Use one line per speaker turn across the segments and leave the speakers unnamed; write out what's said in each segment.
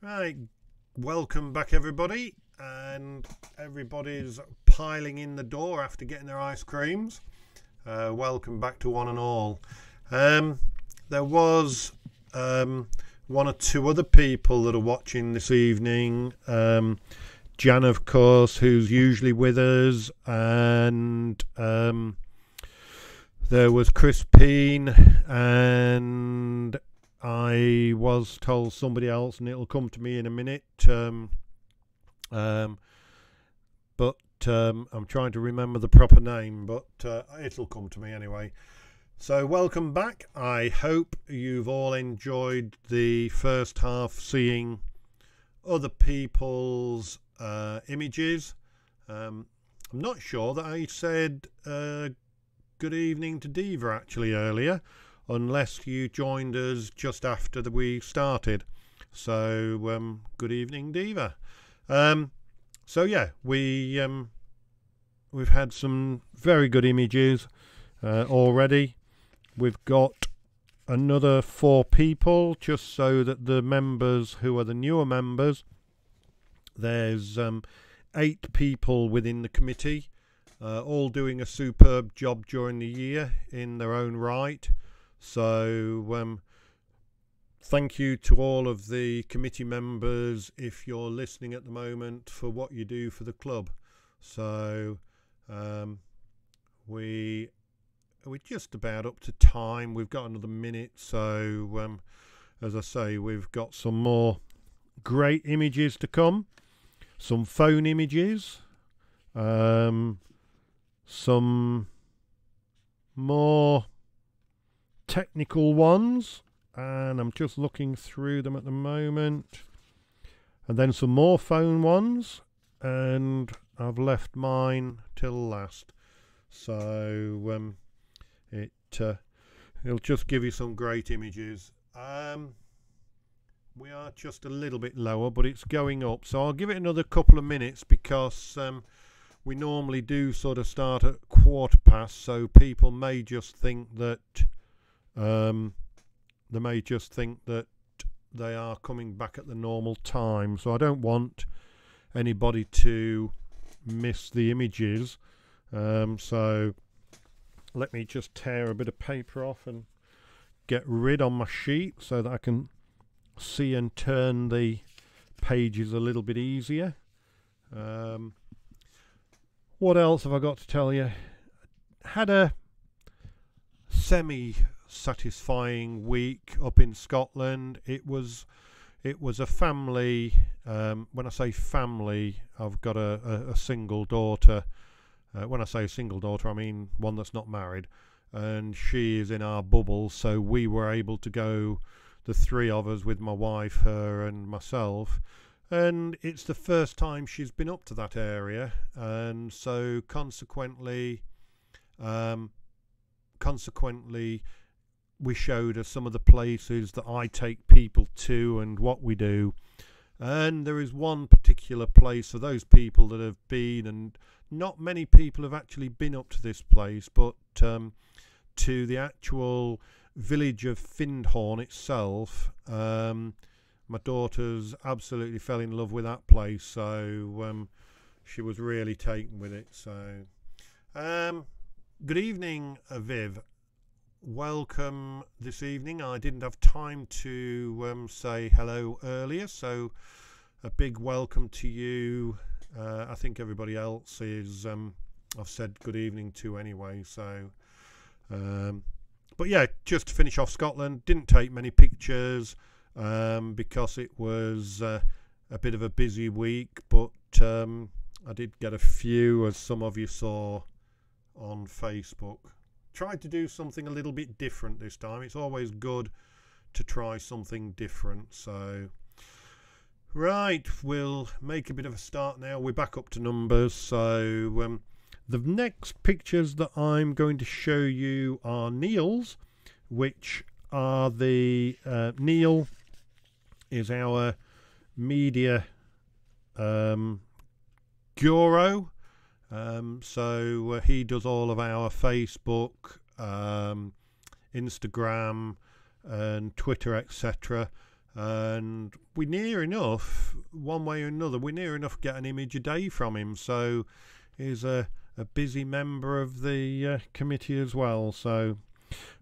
Right, welcome back, everybody. And everybody's piling in the door after getting their ice creams. Uh, welcome back to one and all. Um, there was um, one or two other people that are watching this evening. Um, Jan, of course, who's usually with us, and um, there was Crispine, and I was told somebody else, and it'll come to me in a minute. Um, um, but um, I'm trying to remember the proper name, but uh, it'll come to me anyway. So, welcome back. I hope you've all enjoyed the first half seeing other people's uh, images. Um, I'm not sure that I said uh, good evening to Diva actually earlier, unless you joined us just after the, we started. So, um, good evening, Diva. Um, so yeah, we um, we've had some very good images uh, already. We've got another four people, just so that the members who are the newer members, there's um, eight people within the committee, uh, all doing a superb job during the year in their own right. So um, thank you to all of the committee members if you're listening at the moment for what you do for the club. So um, we we're just about up to time. We've got another minute, so um, as I say, we've got some more great images to come. Some phone images, um, some more technical ones and I'm just looking through them at the moment. And then some more phone ones and I've left mine till last. So um, it uh, it'll just give you some great images. Um, we are just a little bit lower but it's going up. So I'll give it another couple of minutes because um, we normally do sort of start at quarter past so people may just think that um, they may just think that they are coming back at the normal time. So I don't want anybody to miss the images. Um, so let me just tear a bit of paper off and get rid on my sheet so that I can see and turn the pages a little bit easier. Um, what else have I got to tell you? Had a semi satisfying week up in Scotland. It was it was a family. Um, when I say family, I've got a, a, a single daughter. Uh, when I say single daughter, I mean one that's not married, and she is in our bubble. So we were able to go, the three of us, with my wife, her, and myself. And it's the first time she's been up to that area, and so consequently, um, consequently, we showed her some of the places that I take people to and what we do. And there is one particular place for those people that have been, and not many people have actually been up to this place, but um, to the actual village of Findhorn itself. Um, my daughter's absolutely fell in love with that place, so um, she was really taken with it. So, um, good evening, Viv welcome this evening. I didn't have time to um, say hello earlier, so a big welcome to you. Uh, I think everybody else is, um, I've said good evening to anyway, so. Um, but yeah, just to finish off Scotland, didn't take many pictures um, because it was uh, a bit of a busy week, but um, I did get a few, as some of you saw on Facebook tried to do something a little bit different this time. It's always good to try something different. So, right, we'll make a bit of a start now. We're back up to numbers. So, um, the next pictures that I'm going to show you are Neil's, which are the uh, Neil is our media um, guru um, so uh, he does all of our Facebook, um, Instagram, and Twitter, etc. and we're near enough, one way or another, We're near enough get an image a day from him. So he's a, a busy member of the uh, committee as well. So,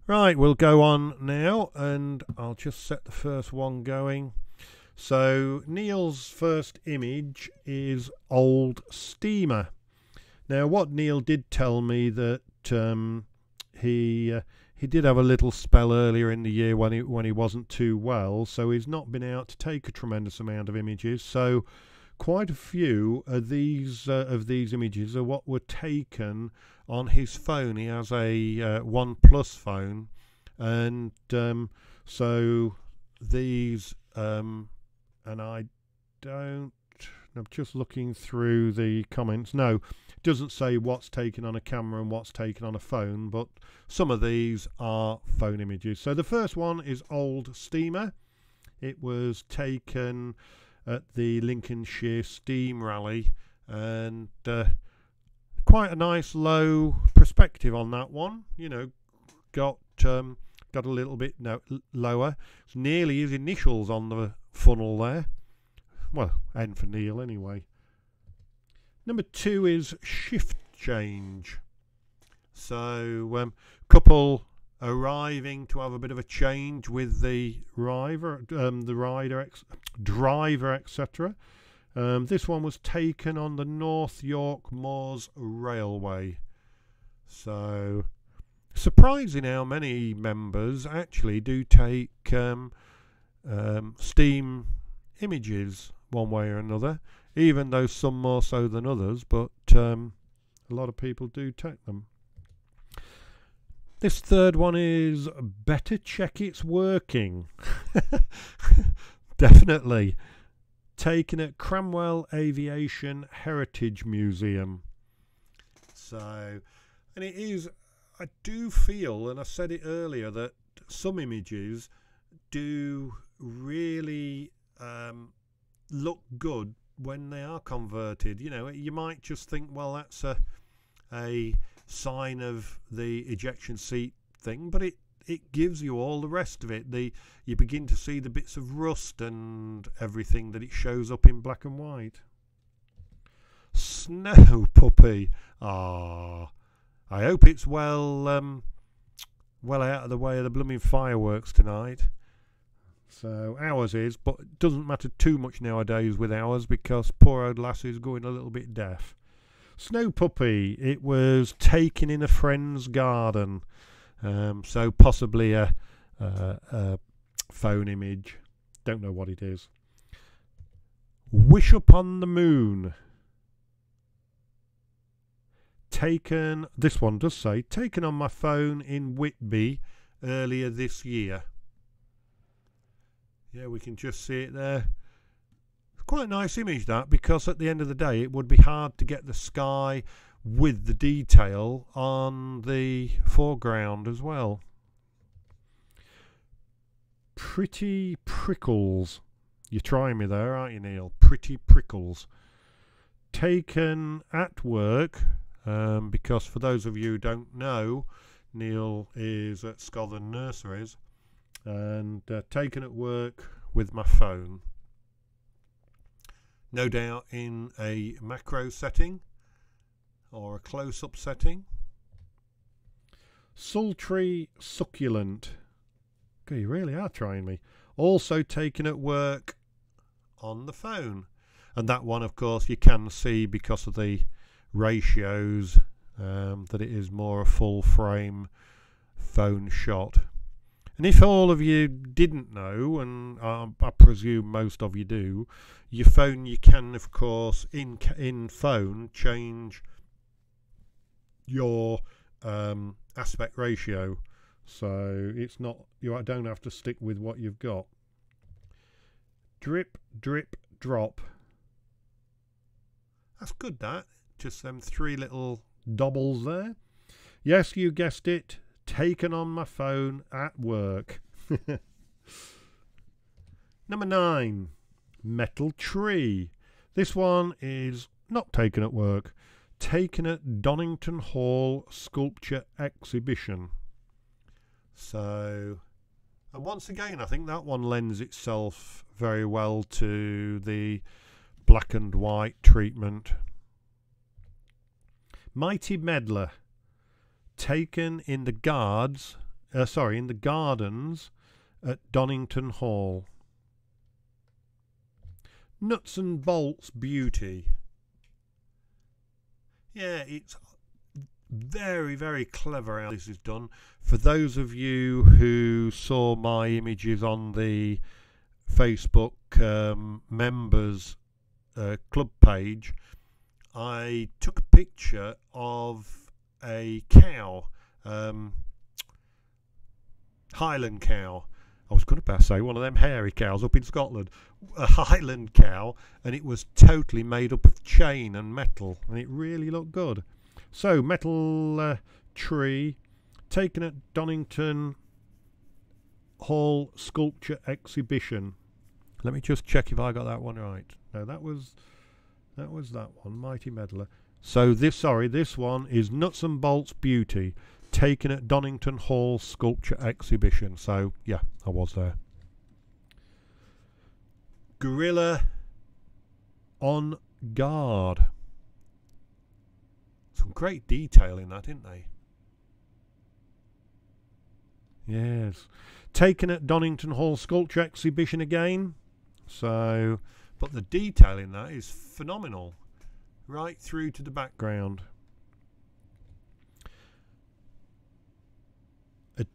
right, we'll go on now, and I'll just set the first one going. So Neil's first image is old steamer. Now, what Neil did tell me that um, he uh, he did have a little spell earlier in the year when he when he wasn't too well, so he's not been out to take a tremendous amount of images. So quite a few of these uh, of these images are what were taken on his phone. He has a uh, OnePlus phone, and um, so these um, and I don't. I'm just looking through the comments. No, doesn't say what's taken on a camera and what's taken on a phone, but some of these are phone images. So the first one is Old Steamer. It was taken at the Lincolnshire Steam Rally and uh, quite a nice low perspective on that one. You know, got um, got a little bit no, lower. It's nearly his initials on the funnel there. Well, N for Neil anyway. Number two is shift change. So, um, couple arriving to have a bit of a change with the rider, um, the rider, driver, etc. Um, this one was taken on the North York Moors Railway. So, surprising how many members actually do take um, um, Steam images one way or another, even though some more so than others, but um, a lot of people do take them. This third one is better check it's working. Definitely. Taken at Cranwell Aviation Heritage Museum. So, and it is, I do feel, and I said it earlier, that some images do really um, look good when they are converted. You know, you might just think, well, that's a a sign of the ejection seat thing, but it it gives you all the rest of it. The you begin to see the bits of rust and everything that it shows up in black and white. Snow puppy. Ah, I hope it's well um, well out of the way of the blooming fireworks tonight. So ours is, but it doesn't matter too much nowadays with ours because poor old lassie's going a little bit deaf. Snow Puppy, it was taken in a friend's garden. Um, so possibly a, a, a phone image. Don't know what it is. Wish Upon the Moon. Taken, this one does say, taken on my phone in Whitby earlier this year. Yeah, we can just see it there. Quite a nice image that, because at the end of the day it would be hard to get the sky with the detail on the foreground as well. Pretty Prickles. You're trying me there, aren't you, Neil? Pretty Prickles. Taken at work, um, because for those of you who don't know, Neil is at Scotland Nurseries and uh, taken at work with my phone. No doubt in a macro setting or a close up setting. Sultry succulent. God, you really are trying me. Also taken at work on the phone. And that one, of course, you can see because of the ratios um, that it is more a full frame phone shot. And if all of you didn't know, and I presume most of you do, your phone you can of course in in phone change your um, aspect ratio, so it's not you don't have to stick with what you've got. Drip, drip, drop. That's good. That just them three little doubles there. Yes, you guessed it taken on my phone at work. Number nine, Metal Tree. This one is not taken at work, taken at Doddington Hall Sculpture Exhibition. So, And once again, I think that one lends itself very well to the black and white treatment. Mighty Meddler, taken in the guards, uh, sorry, in the gardens at Doddington Hall. Nuts and Bolts Beauty. Yeah, it's very, very clever how this is done. For those of you who saw my images on the Facebook um, members uh, club page, I took a picture of a cow, um, Highland cow. I was going to say one of them hairy cows up in Scotland, a Highland cow, and it was totally made up of chain and metal, and it really looked good. So, metal uh, tree taken at Doddington Hall Sculpture Exhibition. Let me just check if I got that one right. No, that was that was that one, Mighty Meddler. So this, sorry, this one is Nuts and Bolts Beauty, taken at Doddington Hall Sculpture Exhibition. So yeah, I was there. Gorilla on Guard. Some great detail in that, didn't they? Yes. Taken at Doddington Hall Sculpture Exhibition again. So, but the detail in that is phenomenal. Right through to the background. A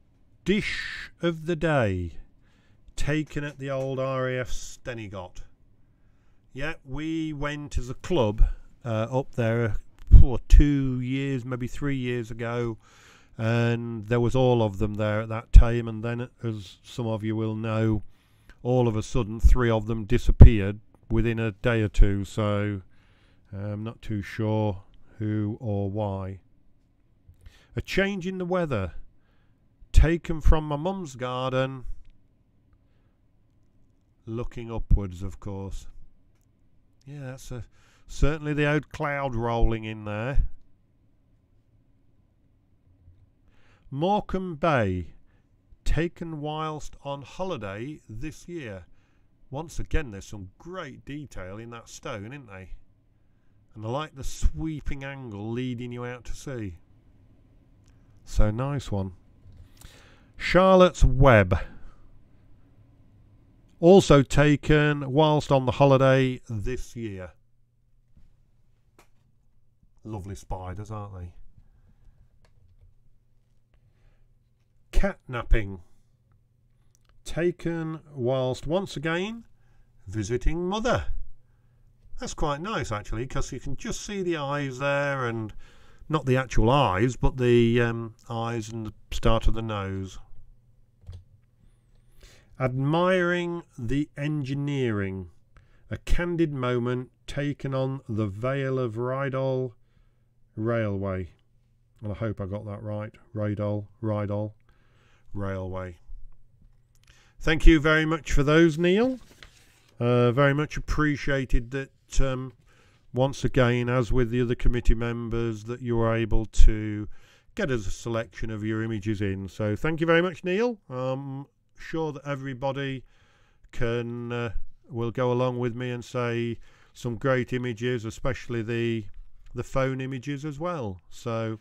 dish of the day. Taken at the old RAF Stenigot. Yeah, we went as a club uh, up there for two years, maybe three years ago, and there was all of them there at that time. And then, as some of you will know, all of a sudden, three of them disappeared within a day or two. So I'm not too sure who or why. A change in the weather, taken from my mum's garden, looking upwards, of course. Yeah, that's a Certainly the old cloud rolling in there. Morecambe Bay, taken whilst on holiday this year. Once again, there's some great detail in that stone, isn't they? And I like the sweeping angle leading you out to sea. So nice one. Charlotte's Web. Also taken whilst on the holiday this year. Lovely spiders, aren't they? Catnapping. Taken whilst once again visiting mother. That's quite nice actually because you can just see the eyes there and not the actual eyes but the um, eyes and the start of the nose. Admiring the engineering. A candid moment taken on the Vale of Rheidol railway. And I hope I got that right. Rydal, Rydol, railway. Thank you very much for those, Neil. Uh, very much appreciated that um, once again, as with the other committee members, that you were able to get us a selection of your images in. So thank you very much, Neil. I'm sure that everybody can uh, will go along with me and say some great images, especially the the phone images as well. So,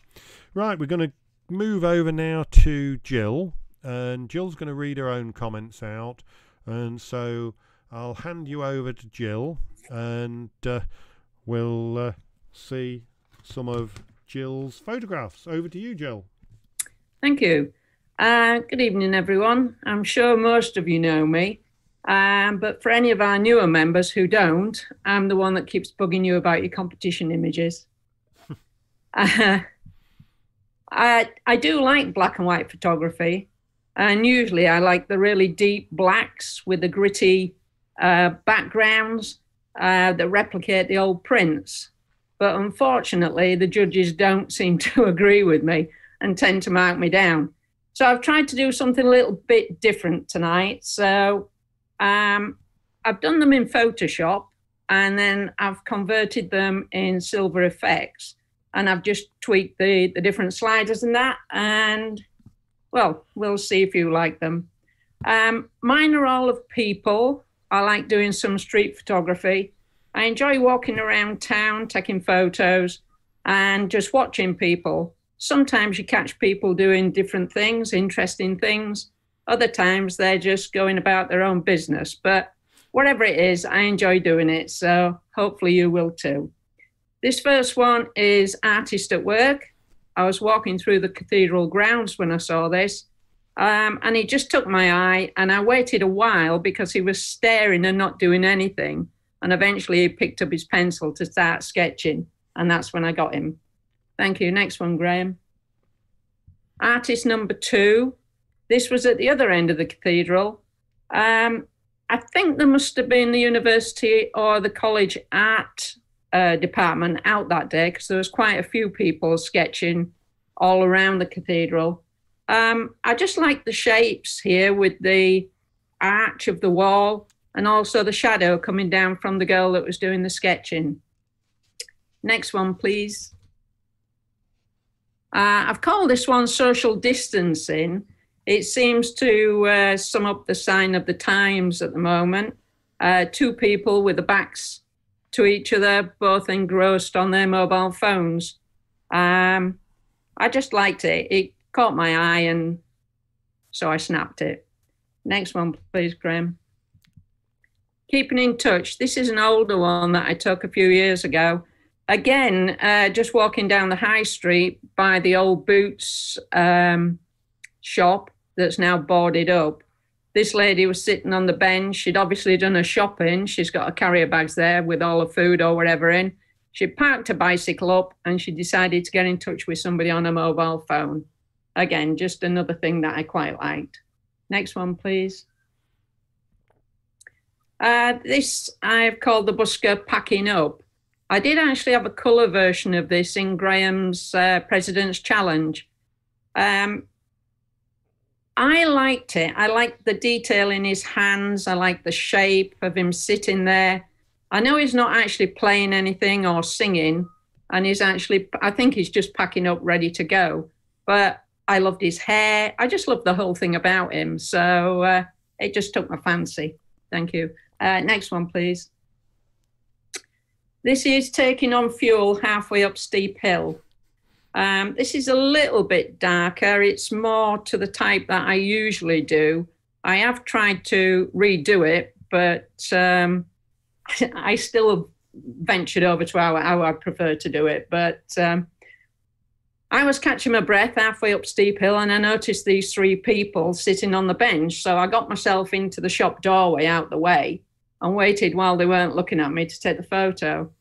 right, we're going to move over now to Jill, and Jill's going to read her own comments out. And so I'll hand you over to Jill, and uh, we'll uh, see some of Jill's photographs. Over to you, Jill.
Thank you. Uh, good evening, everyone. I'm sure most of you know me. Um, but for any of our newer members who don't, I'm the one that keeps bugging you about your competition images. uh, I I do like black and white photography, and usually I like the really deep blacks with the gritty uh, backgrounds uh, that replicate the old prints. But unfortunately, the judges don't seem to agree with me and tend to mark me down. So I've tried to do something a little bit different tonight. So um, I've done them in Photoshop and then I've converted them in Silver Efex. And I've just tweaked the, the different sliders and that. And well, we'll see if you like them. Um, mine are all of people. I like doing some street photography. I enjoy walking around town, taking photos, and just watching people. Sometimes you catch people doing different things, interesting things. Other times they're just going about their own business. But whatever it is, I enjoy doing it. So hopefully you will too. This first one is Artist at Work. I was walking through the cathedral grounds when I saw this, um, and he just took my eye. And I waited a while because he was staring and not doing anything. And eventually he picked up his pencil to start sketching. And that's when I got him. Thank you. Next one, Graham. Artist number two. This was at the other end of the cathedral. Um, I think there must have been the university or the college art uh, department out that day because there was quite a few people sketching all around the cathedral. Um, I just like the shapes here with the arch of the wall and also the shadow coming down from the girl that was doing the sketching. Next one, please. Uh, I've called this one social distancing. It seems to uh, sum up the sign of the times at the moment. Uh, two people with the backs to each other, both engrossed on their mobile phones. Um, I just liked it. It caught my eye, and so I snapped it. Next one, please, Graham. Keeping in touch. This is an older one that I took a few years ago. Again, uh, just walking down the high street by the old Boots um, shop that's now boarded up. This lady was sitting on the bench. She'd obviously done her shopping. She's got her carrier bags there with all her food or whatever in. She parked her bicycle up and she decided to get in touch with somebody on a mobile phone. Again, just another thing that I quite liked. Next one, please. Uh, this I've called the busker packing up. I did actually have a colour version of this in Graham's uh, President's Challenge. Um, I liked it. I liked the detail in his hands. I liked the shape of him sitting there. I know he's not actually playing anything or singing, and he's actually, I think he's just packing up, ready to go. But I loved his hair. I just loved the whole thing about him. So uh, it just took my fancy. Thank you. Uh, next one, please. This is taking on fuel halfway up steep hill. Um, this is a little bit darker. It's more to the type that I usually do. I have tried to redo it, but um, I still ventured over to how, how I prefer to do it. But um, I was catching my breath halfway up Steep Hill and I noticed these three people sitting on the bench. So I got myself into the shop doorway out the way and waited while they weren't looking at me to take the photo.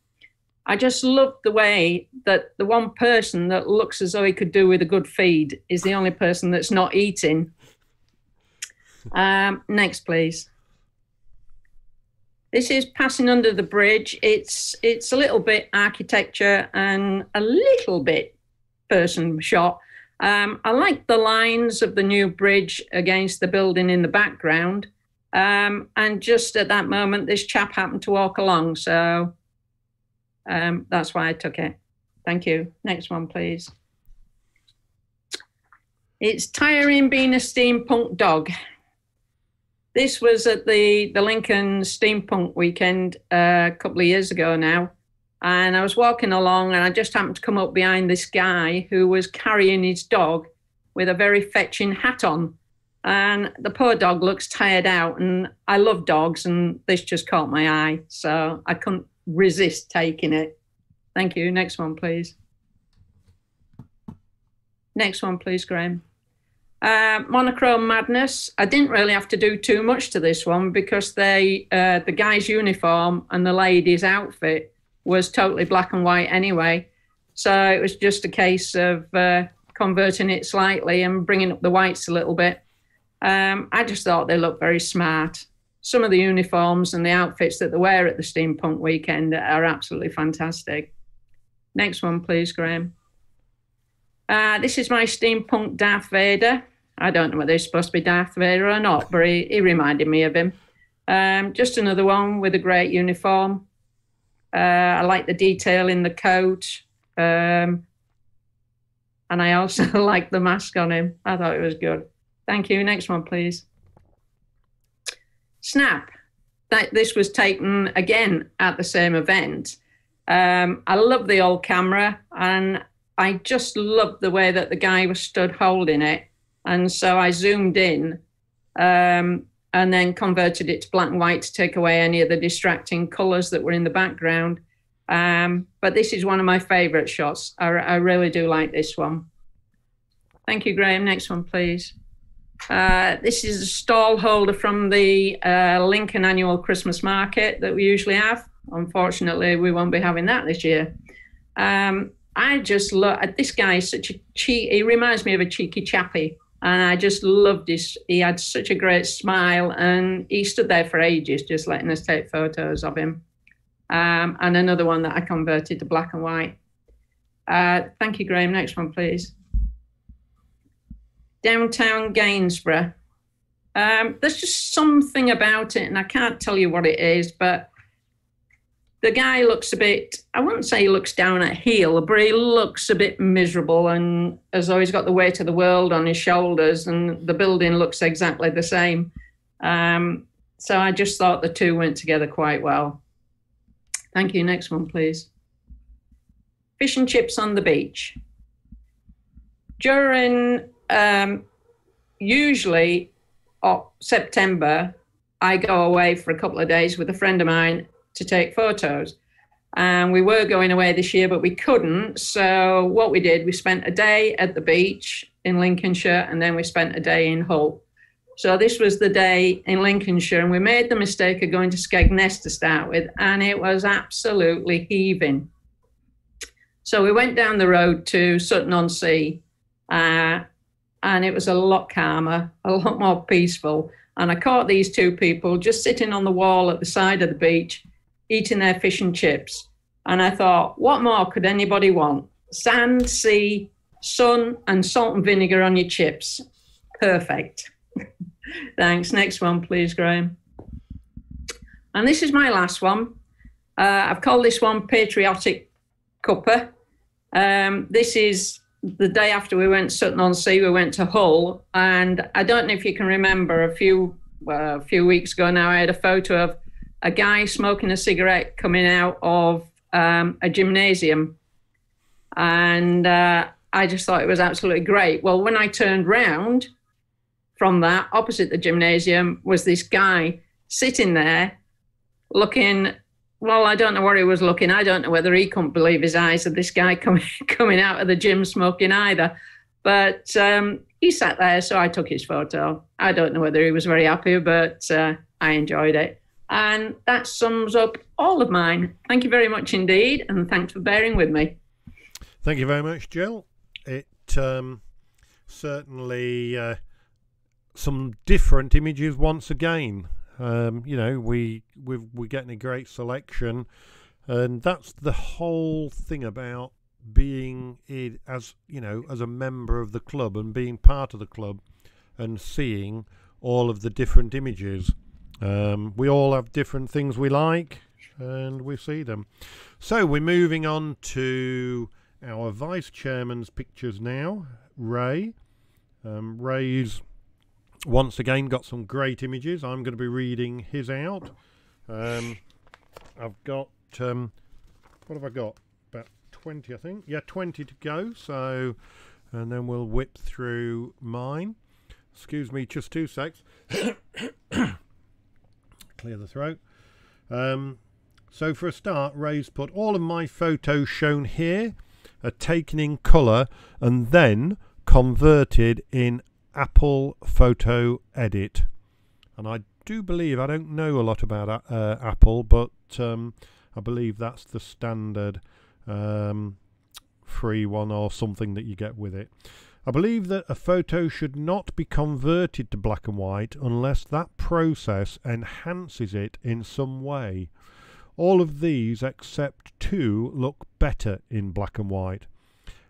I just love the way that the one person that looks as though he could do with a good feed is the only person that's not eating. Um, next, please. This is passing under the bridge. It's it's a little bit architecture and a little bit person shot. Um, I like the lines of the new bridge against the building in the background. Um, and just at that moment, this chap happened to walk along. So um, that's why I took it. Thank you. Next one, please. It's tiring being a steampunk dog. This was at the, the Lincoln Steampunk weekend uh, a couple of years ago now. And I was walking along and I just happened to come up behind this guy who was carrying his dog with a very fetching hat on. And the poor dog looks tired out. And I love dogs, and this just caught my eye. So I couldn't resist taking it. Thank you. Next one, please. Next one, please, Graham. Uh, monochrome madness. I didn't really have to do too much to this one because they, uh, the guy's uniform and the lady's outfit was totally black and white anyway. So it was just a case of uh, converting it slightly and bringing up the whites a little bit. Um, I just thought they looked very smart some of the uniforms and the outfits that they wear at the steampunk weekend are absolutely fantastic. Next one, please, Graham. Uh, this is my steampunk Darth Vader. I don't know whether he's supposed to be Darth Vader or not, but he, he reminded me of him. Um, just another one with a great uniform. Uh, I like the detail in the coat. Um, and I also like the mask on him. I thought it was good. Thank you. Next one, please. snap. That this was taken again at the same event. Um, I love the old camera, and I just loved the way that the guy was stood holding it. And so I zoomed in um, and then converted it to black and white to take away any of the distracting colors that were in the background. Um, but this is one of my favorite shots. I, I, really do like this one. Thank you, Graham. Next one, please. Uh, this is a stall holder from the uh, Lincoln annual Christmas market that we usually have. Unfortunately, we won't be having that this year. Um, I just look at this guy. Such a cheek. He reminds me of a cheeky chappy, and I just loved his. He had such a great smile, and he stood there for ages, just letting us take photos of him. Um, and another one that I converted to black and white. Uh, thank you, Graham. Next one, please. Downtown Gainsborough. Um, there's just something about it, and I can't tell you what it is, but the guy looks a bit, I wouldn't say he looks down at heel, but he looks a bit miserable and as though he's got the weight of the world on his shoulders and the building looks exactly the same. Um, so I just thought the two went together quite well. Thank you. Next one, please. Fish and chips on the beach. During um, usually September, I go away for a couple of days with a friend of mine to take photos. And we were going away this year, but we couldn't. So what we did, we spent a day at the beach in Lincolnshire, and then we spent a day in Hull. So this was the day in Lincolnshire, and we made the mistake of going to Skegness to start with, and it was absolutely heaving. So we went down the road to Sutton on Sea, uh, and it was a lot calmer, a lot more peaceful. And I caught these two people just sitting on the wall at the side of the beach, eating their fish and chips. And I thought, what more could anybody want? Sand, sea, sun, and salt and vinegar on your chips. Perfect. Thanks. Next one, please, Graham. And this is my last one. Uh, I've called this one Patriotic Cuppa. Um, this is the day after we went Sutton on Sea, we went to Hull. And I don't know if you can remember a few uh, a few weeks ago now, I had a photo of a guy smoking a cigarette coming out of um, a gymnasium. And uh, I just thought it was absolutely great. Well, when I turned round from that, opposite the gymnasium, was this guy sitting there looking. Well, I don't know where he was looking. I don't know whether he couldn't believe his eyes of this guy coming coming out of the gym smoking either. But um, he sat there, so I took his photo. I don't know whether he was very happy, but uh, I enjoyed it. And that sums up all of mine. Thank you very much indeed, and thanks for bearing with me.
Thank you very much, Jill. It um, certainly uh, some different images once again. Um, you know, we we we're getting a great selection, and that's the whole thing about being it as you know as a member of the club and being part of the club and seeing all of the different images. Um, we all have different things we like, and we see them. So we're moving on to our vice chairman's pictures now, Ray. Um, Ray's once again got some great images. I'm going to be reading his out. Um, I've got um, what have I got? About 20, I think. Yeah, 20 to go. So, and then we'll whip through mine. Excuse me, just two secs. clear the throat. Um, so for a start, Ray's put all of my photos shown here are taken in colour and then converted in Apple Photo Edit. And I do believe, I don't know a lot about uh, Apple, but um, I believe that's the standard um, free one or something that you get with it. I believe that a photo should not be converted to black and white unless that process enhances it in some way. All of these except two look better in black and white.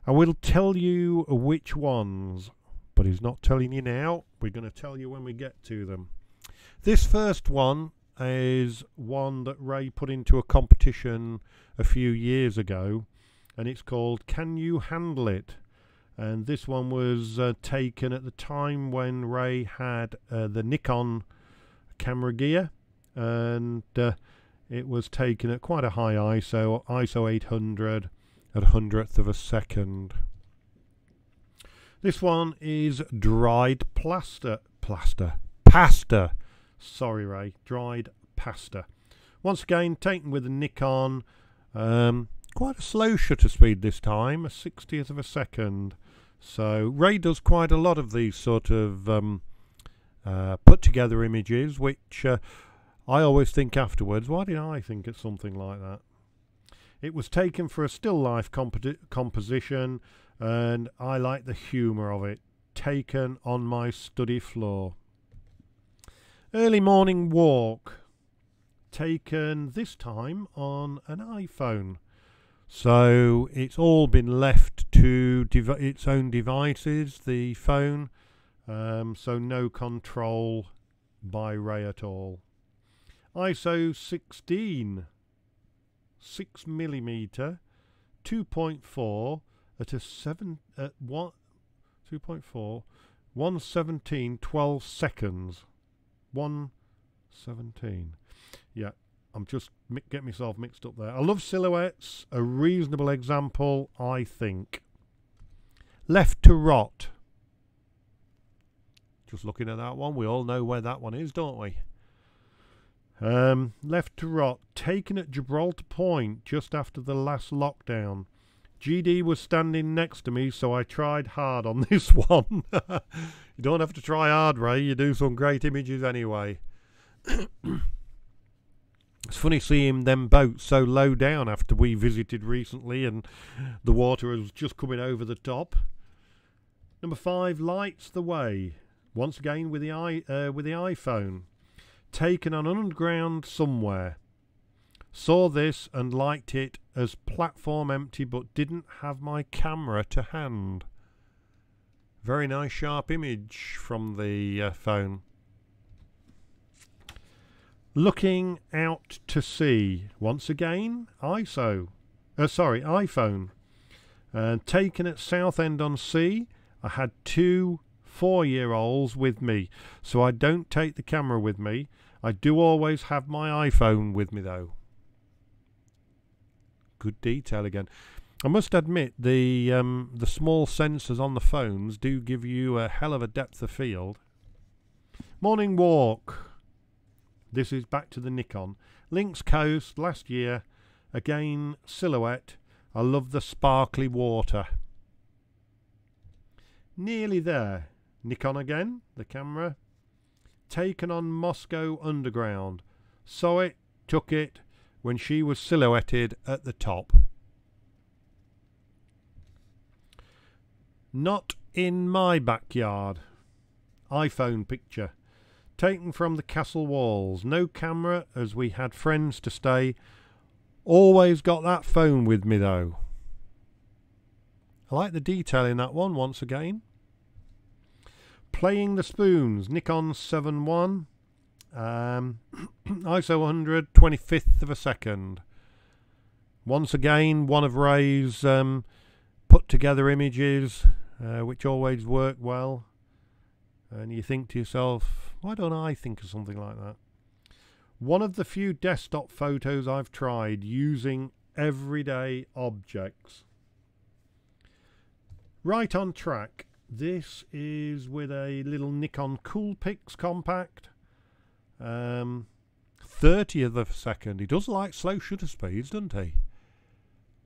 I will tell you which ones, but he's not telling you now. We're going to tell you when we get to them. This first one is one that Ray put into a competition a few years ago, and it's called Can You Handle It? And this one was uh, taken at the time when Ray had uh, the Nikon camera gear and uh, it was taken at quite a high ISO, ISO 800 at a hundredth of a second. This one is dried plaster, plaster, pasta. Sorry, Ray, dried pasta. Once again, taken with a Nikon, um, quite a slow shutter speed this time, a 60th of a second. So Ray does quite a lot of these sort of um, uh, put together images, which uh, I always think afterwards, why did I think of something like that? It was taken for a still life composition, and I like the humour of it. Taken on my study floor. Early morning walk. Taken this time on an iPhone. So it's all been left to its own devices, the phone, um, so no control by Ray at all. ISO 16 6 millimeter 2.4 at a 7 at what 2.4 117 12 seconds. 117 yeah I'm just getting myself mixed up there I love silhouettes a reasonable example I think left to rot just looking at that one we all know where that one is don't we um, left to rot, taken at Gibraltar Point just after the last lockdown. GD was standing next to me, so I tried hard on this one. you don't have to try hard, Ray. You do some great images anyway. it's funny seeing them boats so low down after we visited recently and the water was just coming over the top. Number five lights the way. Once again with the i uh, with the iPhone taken on underground somewhere. Saw this and liked it as platform empty but didn't have my camera to hand. Very nice sharp image from the uh, phone. Looking out to sea. Once again, ISO. Uh, sorry, iPhone. Uh, taken at Southend on Sea. I had two four year olds with me, so I don't take the camera with me. I do always have my iPhone with me though. Good detail again. I must admit the um, the small sensors on the phones do give you a hell of a depth of field. Morning walk. This is back to the Nikon. Lincs Coast last year. Again silhouette. I love the sparkly water. Nearly there. Nikon again, the camera. Taken on Moscow Underground. Saw it, took it, when she was silhouetted at the top. Not in my backyard. iPhone picture. Taken from the castle walls. No camera as we had friends to stay. Always got that phone with me though. I like the detail in that one once again. Playing the Spoons, Nikon 7.1, um, ISO 100, 25th of a second. Once again, one of Ray's um, put together images, uh, which always work well. And you think to yourself, why don't I think of something like that? One of the few desktop photos I've tried using everyday objects. Right on track this is with a little Nikon Coolpix compact. Um, 30th of a second. He does like slow shutter speeds, doesn't he?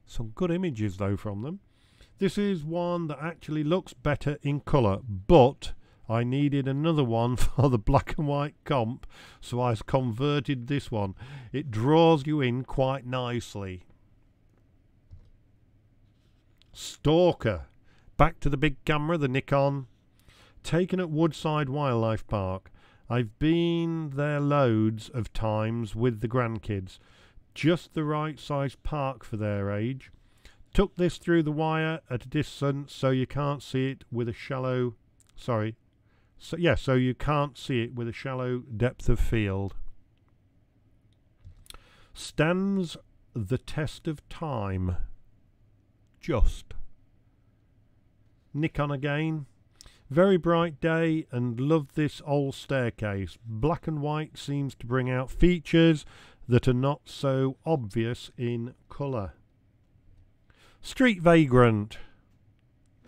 Some good images though from them. This is one that actually looks better in colour, but I needed another one for the black and white comp, so I've converted this one. It draws you in quite nicely. Stalker. Back to the big camera, the Nikon. Taken at Woodside Wildlife Park. I've been there loads of times with the grandkids. Just the right size park for their age. Took this through the wire at a distance so you can't see it with a shallow... Sorry. So, yeah, so you can't see it with a shallow depth of field. Stands the test of time. Just. Nikon again. Very bright day and love this old staircase. Black and white seems to bring out features that are not so obvious in colour. Street Vagrant.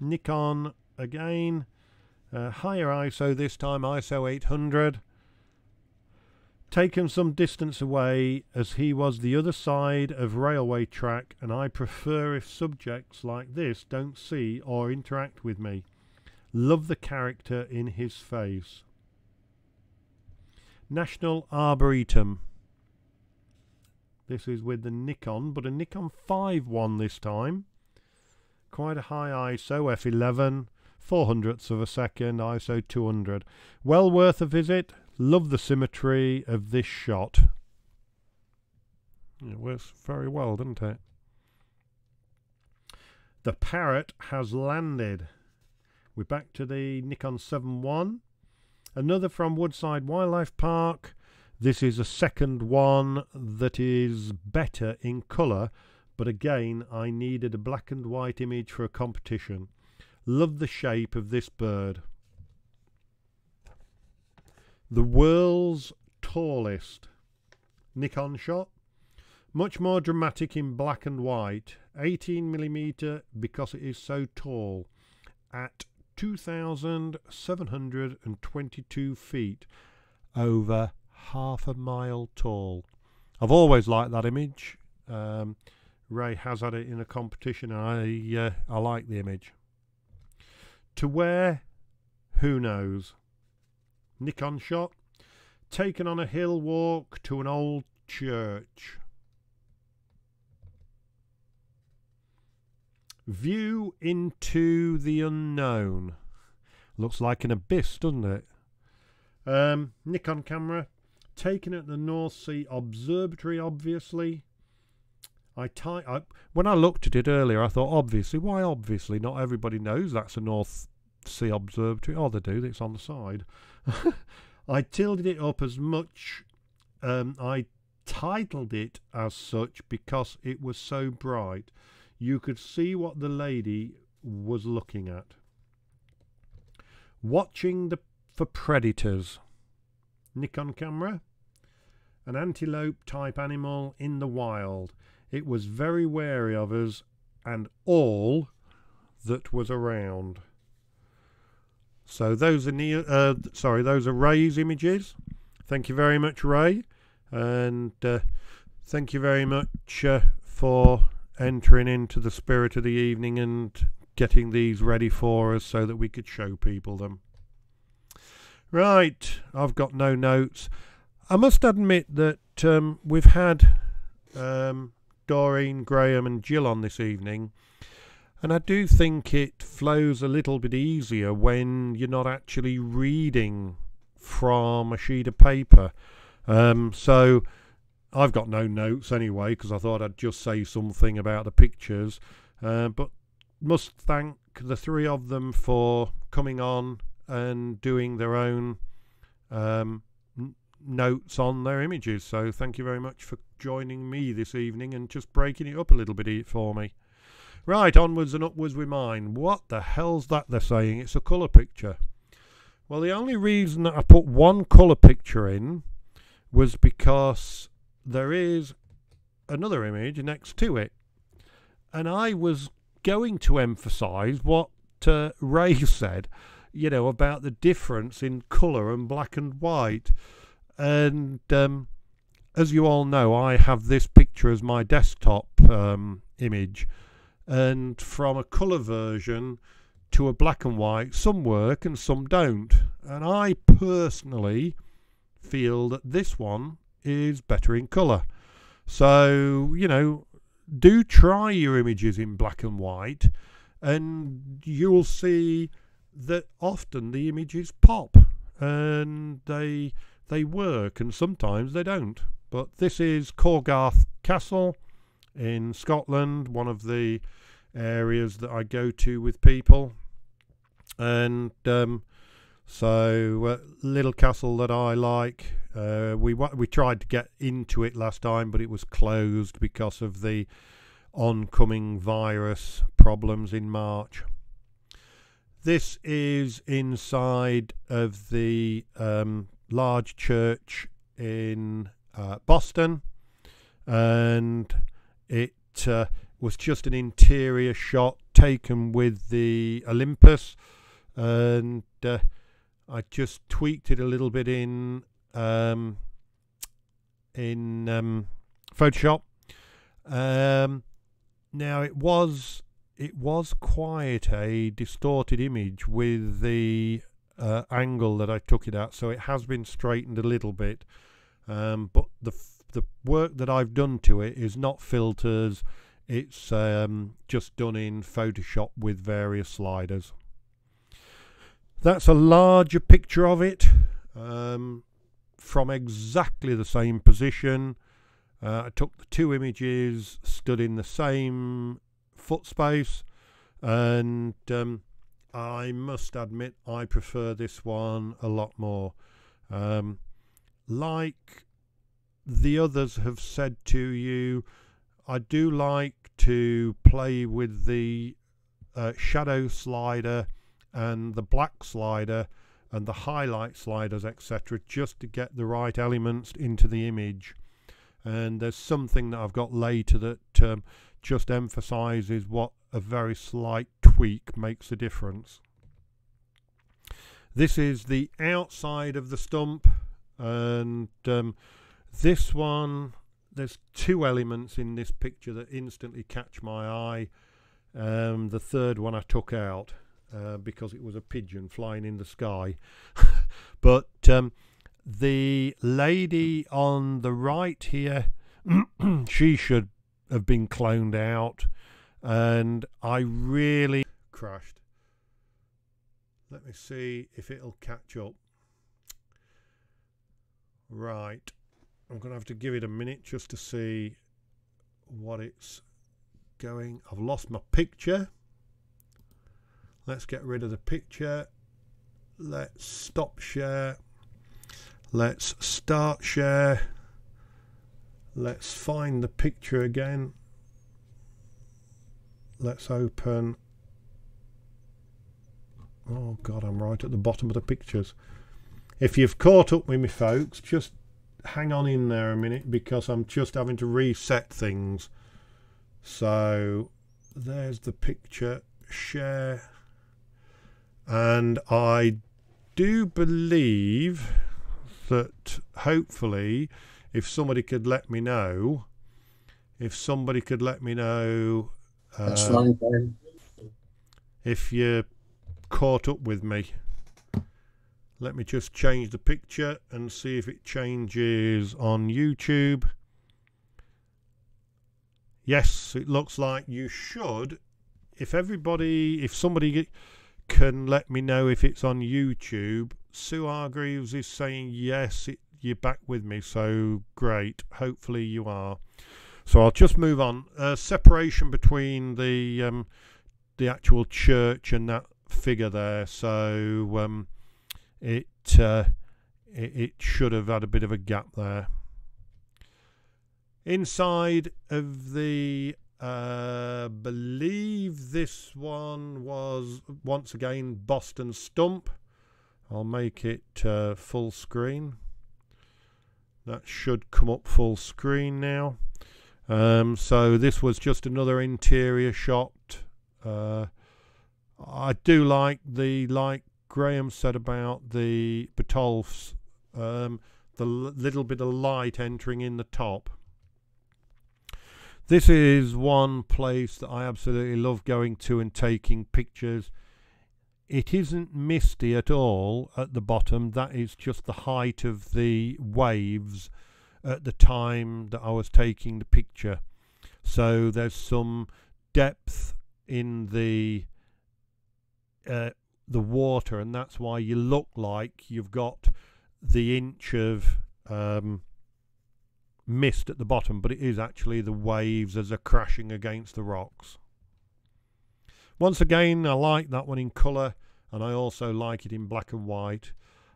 Nikon again. Uh, higher ISO this time, ISO 800. Taken some distance away as he was the other side of railway track and I prefer if subjects like this don't see or interact with me. Love the character in his face. National Arboretum. This is with the Nikon, but a Nikon 5 one this time. Quite a high ISO, f11, 4 hundredths of a second, ISO 200. Well worth a visit. Love the symmetry of this shot. It works very well, doesn't it? The parrot has landed. We're back to the Nikon 7.1. Another from Woodside Wildlife Park. This is a second one that is better in colour, but again, I needed a black and white image for a competition. Love the shape of this bird. The world's tallest Nikon shot. Much more dramatic in black and white. 18mm because it is so tall. At 2,722 feet. Over half a mile tall. I've always liked that image. Um, Ray has had it in a competition, and I uh, I like the image. To where, who knows? Nikon shot, taken on a hill walk to an old church. View into the unknown. Looks like an abyss, doesn't it? Um, Nikon camera, taken at the North Sea Observatory, obviously. I, ty- I when I looked at it earlier, I thought, obviously, why obviously? Not everybody knows that's a North Sea Observatory. Oh, they do. It's on the side. I tilted it up as much. Um, I titled it as such because it was so bright. You could see what the lady was looking at. Watching the for predators. Nikon camera. An antelope type animal in the wild. It was very wary of us and all that was around. So those are Neil, uh, sorry, those are Ray's images. Thank you very much, Ray, and uh, thank you very much uh, for entering into the spirit of the evening and getting these ready for us so that we could show people them. Right, I've got no notes. I must admit that um, we've had um, Doreen, Graham, and Jill on this evening, and I do think it flows a little bit easier when you're not actually reading from a sheet of paper. Um, so I've got no notes anyway because I thought I'd just say something about the pictures. Uh, but must thank the three of them for coming on and doing their own um, notes on their images. So thank you very much for joining me this evening and just breaking it up a little bit for me. Right, onwards and upwards with mine. What the hell's that they're saying? It's a colour picture. Well, the only reason that I put one colour picture in was because there is another image next to it. And I was going to emphasise what uh, Ray said, you know, about the difference in colour and black and white. And um, as you all know, I have this picture as my desktop um, image and from a colour version to a black and white, some work and some don't. And I personally feel that this one is better in colour. So, you know, do try your images in black and white and you'll see that often the images pop and they they work and sometimes they don't. But this is Corgarff Castle in Scotland, one of the areas that I go to with people. And um, so, uh, little castle that I like. Uh, we we tried to get into it last time, but it was closed because of the oncoming virus problems in March. this is inside of the um, large church in uh, Boston, and it uh, was just an interior shot taken with the Olympus, and uh, I just tweaked it a little bit in um, in um, Photoshop. Um, now it was it was quite a distorted image with the uh, angle that I took it at, so it has been straightened a little bit. Um, but the the work that I've done to it is not filters; it's um, just done in Photoshop with various sliders. That's a larger picture of it um, from exactly the same position. Uh, I took the two images, stood in the same foot space, and um, I must admit I prefer this one a lot more. Um, like the others have said to you, I do like to play with the uh, shadow slider and the black slider and the highlight sliders etc just to get the right elements into the image and there's something that I've got later that um, just emphasizes what a very slight tweak makes a difference this is the outside of the stump and um, this one there's two elements in this picture that instantly catch my eye um, the third one I took out uh, because it was a pigeon flying in the sky. but um, the lady on the right here, she should have been cloned out, and I really crashed. Let me see if it'll catch up. Right, I'm going to have to give it a minute just to see what it's going. I've lost my picture. Let's get rid of the picture. Let's stop share. Let's start share. Let's find the picture again. Let's open. Oh God, I'm right at the bottom of the pictures. If you've caught up with me folks, just hang on in there a minute because I'm just having to reset things. So there's the picture. Share and I do believe that hopefully if somebody could let me know if somebody could let me know
uh, That's fine,
if you're caught up with me let me just change the picture and see if it changes on YouTube yes it looks like you should if everybody if somebody can let me know if it's on YouTube. Sue Hargreaves is saying yes, it, you're back with me, so great. Hopefully you are. So I'll just move on. Uh, separation between the um, the actual church and that figure there. So um, it, uh, it it should have had a bit of a gap there. Inside of the uh, believe this one was once again Boston Stump. I'll make it uh, full screen. That should come up full screen now. Um, so this was just another interior shot. Uh, I do like the like Graham said about the Bertolfs, um, the little bit of light entering in the top. This is one place that I absolutely love going to and taking pictures. It isn't misty at all at the bottom. That is just the height of the waves at the time that I was taking the picture. So there's some depth in the uh, the water, and that's why you look like you've got the inch of um, mist at the bottom, but it is actually the waves as they're crashing against the rocks. Once again, I like that one in colour, and I also like it in black and white.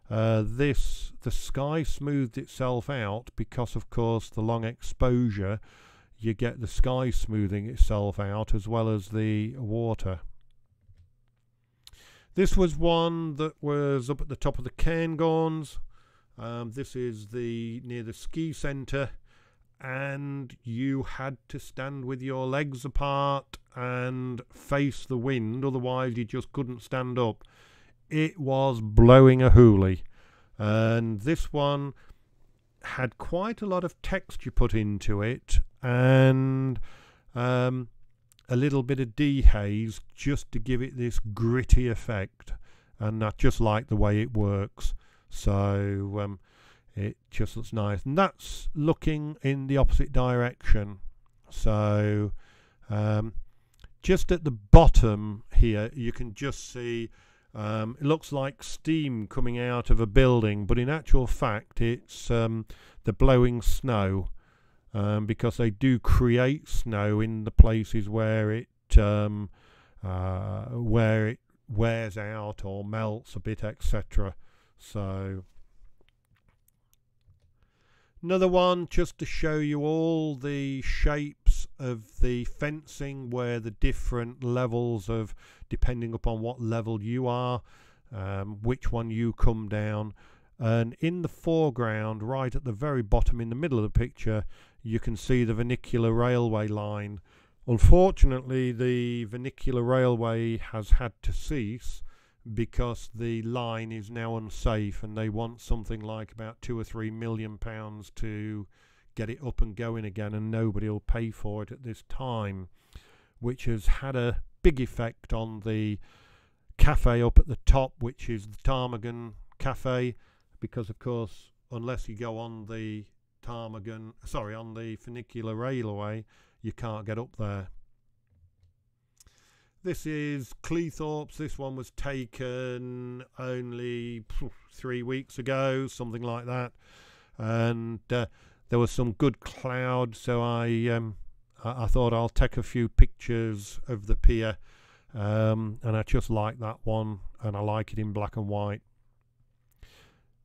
Uh, this, the sky smoothed itself out because, of course, the long exposure, you get the sky smoothing itself out as well as the water. This was one that was up at the top of the Cairngorms. Um, this is the near the ski centre, and you had to stand with your legs apart and face the wind, otherwise you just couldn't stand up. It was blowing a hoolie, and this one had quite a lot of texture put into it, and um, a little bit of dehaze just to give it this gritty effect. And I just like the way it works. So um, it just looks nice. And that's looking in the opposite direction. So um, just at the bottom here you can just see um, it looks like steam coming out of a building but in actual fact it's um, the blowing snow um, because they do create snow in the places where it um, uh, where it wears out or melts a bit, etc. So another one just to show you all the shapes of the fencing where the different levels of depending upon what level you are um, which one you come down and in the foreground right at the very bottom in the middle of the picture you can see the vernacular railway line. Unfortunately, the vernacular railway has had to cease because the line is now unsafe and they want something like about two or three million pounds to get it up and going again and nobody will pay for it at this time which has had a big effect on the cafe up at the top which is the Ptarmigan cafe because of course unless you go on the Ptarmigan, sorry, on the funicular railway, you can't get up there. This is Cleethorpes. This one was taken only three weeks ago, something like that. And uh, there was some good cloud, so I, um, I, thought I'll take a few pictures of the pier. Um, and I just like that one, and I like it in black and white.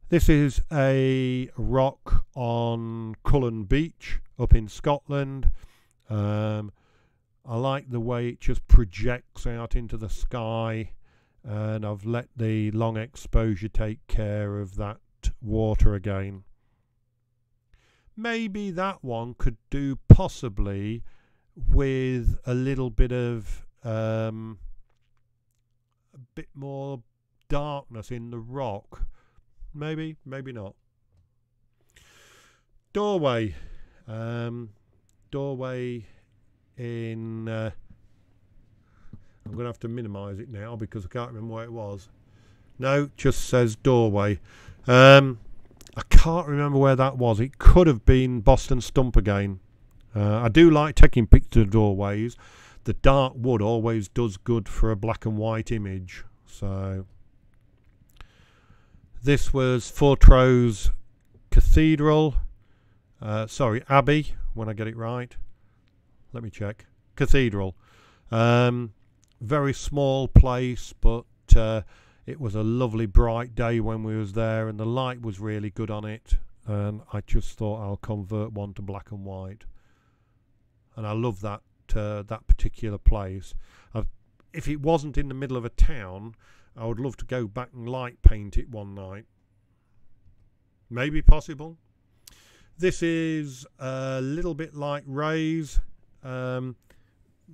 This is a rock on Cullen Beach up in Scotland. Um, I like the way it just projects out into the sky and I've let the long exposure take care of that water again. Maybe that one could do possibly with a little bit of um, a bit more darkness in the rock maybe, maybe not. Doorway. Um, doorway in. Uh, I'm going to have to minimise it now because I can't remember where it was. No, just says doorway. Um, I can't remember where that was. It could have been Boston Stump again. Uh, I do like taking pictures of doorways. The dark wood always does good for a black and white image. So this was Fortrose Cathedral. Uh, sorry, Abbey, when I get it right. Let me check. Cathedral. Um, very small place, but uh, it was a lovely bright day when we was there, and the light was really good on it. And I just thought I'll convert one to black and white. And I love that uh, that particular place. I've, if it wasn't in the middle of a town, I would love to go back and light paint it one night. Maybe possible. This is a little bit like Ray's. Um,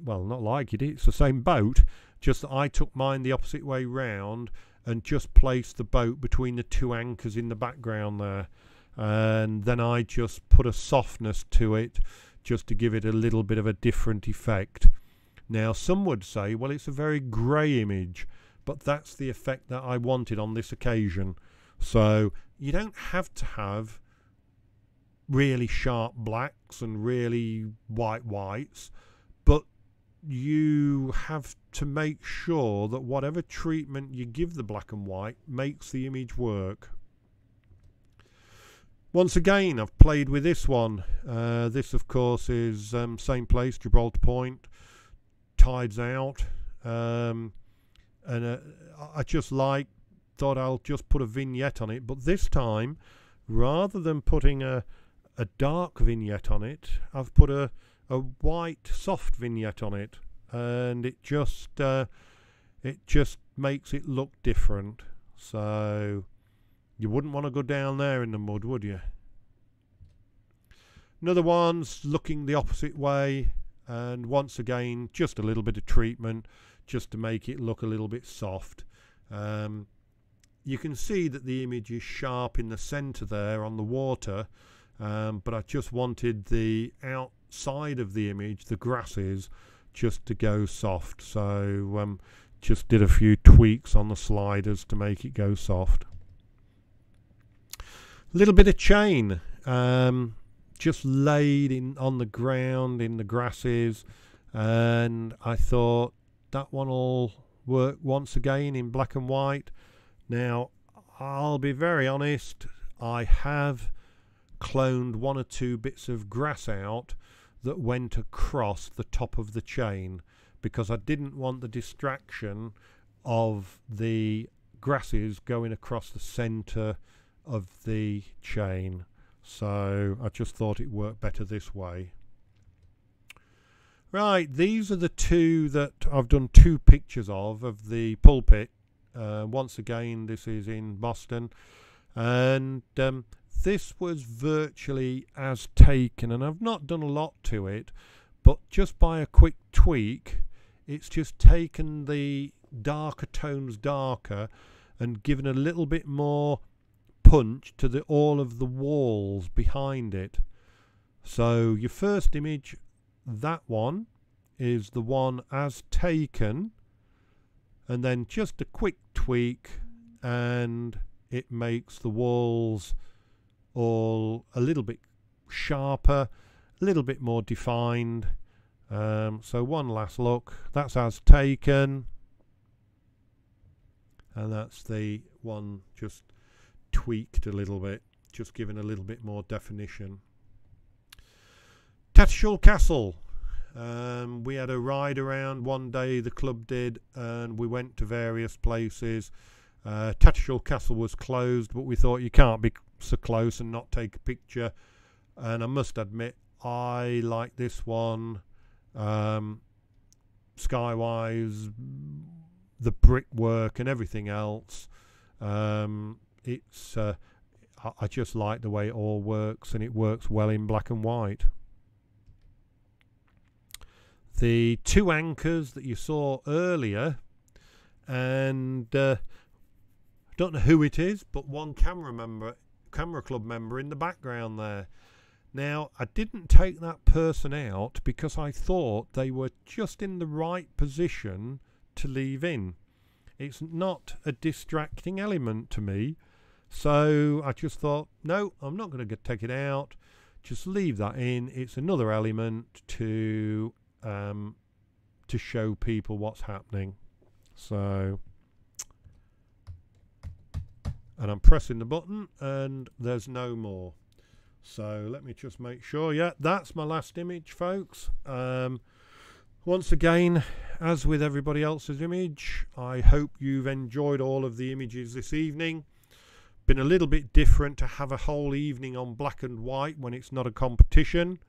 well, not like it, it's the same boat, just that I took mine the opposite way round and just placed the boat between the two anchors in the background there. And then I just put a softness to it just to give it a little bit of a different effect. Now, some would say, well, it's a very grey image but that's the effect that I wanted on this occasion. So you don't have to have really sharp blacks and really white whites, but you have to make sure that whatever treatment you give the black and white makes the image work. Once again, I've played with this one. Uh, this, of course, is um, same place, Gibraltar Point. Tides out. Um, and uh, I just like thought I'll just put a vignette on it but this time rather than putting a a dark vignette on it I've put a a white soft vignette on it and it just uh, it just makes it look different. So you wouldn't want to go down there in the mud, would you? Another one's looking the opposite way, and once again, just a little bit of treatment just to make it look a little bit soft. Um, you can see that the image is sharp in the center there on the water, um, but I just wanted the outside of the image, the grasses, just to go soft. So um, just did a few tweaks on the sliders to make it go soft. A little bit of chain. Um, just laid in on the ground in the grasses and I thought that one will work once again in black and white now I'll be very honest I have cloned one or two bits of grass out that went across the top of the chain because I didn't want the distraction of the grasses going across the center of the chain so I just thought it worked better this way. Right, these are the two that I've done two pictures of, of the pulpit. Uh, once again, this is in Boston. And um, this was virtually as taken, and I've not done a lot to it, but just by a quick tweak, it's just taken the darker tones darker and given a little bit more punch to the all of the walls behind it. So your first image, that one, is the one as taken and then just a quick tweak and it makes the walls all a little bit sharper, a little bit more defined. Um, so one last look, that's as taken and that's the one just tweaked a little bit, just given a little bit more definition. Tattershall Castle. Um, we had a ride around one day, the club did, and we went to various places. Uh, Tattershall Castle was closed, but we thought you can't be so close and not take a picture. And I must admit, I like this one. Um, skywise, the brickwork and everything else. Um, it's uh, I just like the way it all works and it works well in black and white. The two anchors that you saw earlier and uh, I don't know who it is but one camera member camera club member in the background there. Now, I didn't take that person out because I thought they were just in the right position to leave in. It's not a distracting element to me. So I just thought, no, I'm not going to take it out. Just leave that in. It's another element to um, to show people what's happening. So, and I'm pressing the button, and there's no more. So let me just make sure. Yeah, that's my last image, folks. Um, once again, as with everybody else's image, I hope you've enjoyed all of the images this evening been a little bit different to have a whole evening on black and white when it's not a competition.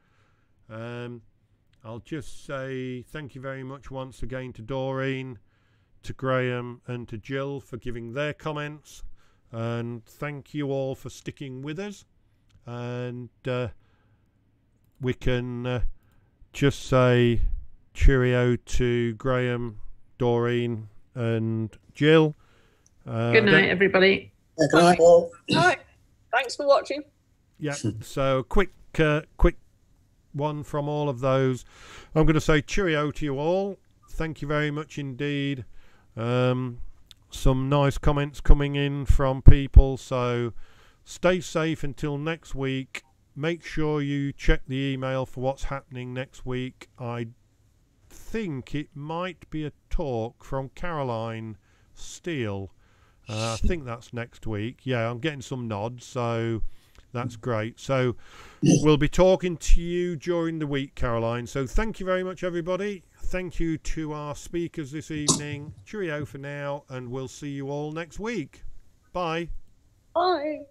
Um, I'll just say thank you very much once again to Doreen, to Graham, and to Jill for giving their comments. And thank you all for sticking with us. And uh, we can uh, just say cheerio to Graham, Doreen, and Jill.
Uh, Good night, everybody.
Good night. All right. Thanks for watching.
Yeah. so quick, uh, quick one from all of those. I'm going to say cheerio to you all. Thank you very much indeed. Um, some nice comments coming in from people. So stay safe until next week. Make sure you check the email for what's happening next week. I think it might be a talk from Caroline Steele uh, I think that's next week. Yeah, I'm getting some nods, so that's great. So we'll be talking to you during the week, Caroline. So thank you very much, everybody. Thank you to our speakers this evening. Cheerio for now, and we'll see you all next week. Bye.
Bye.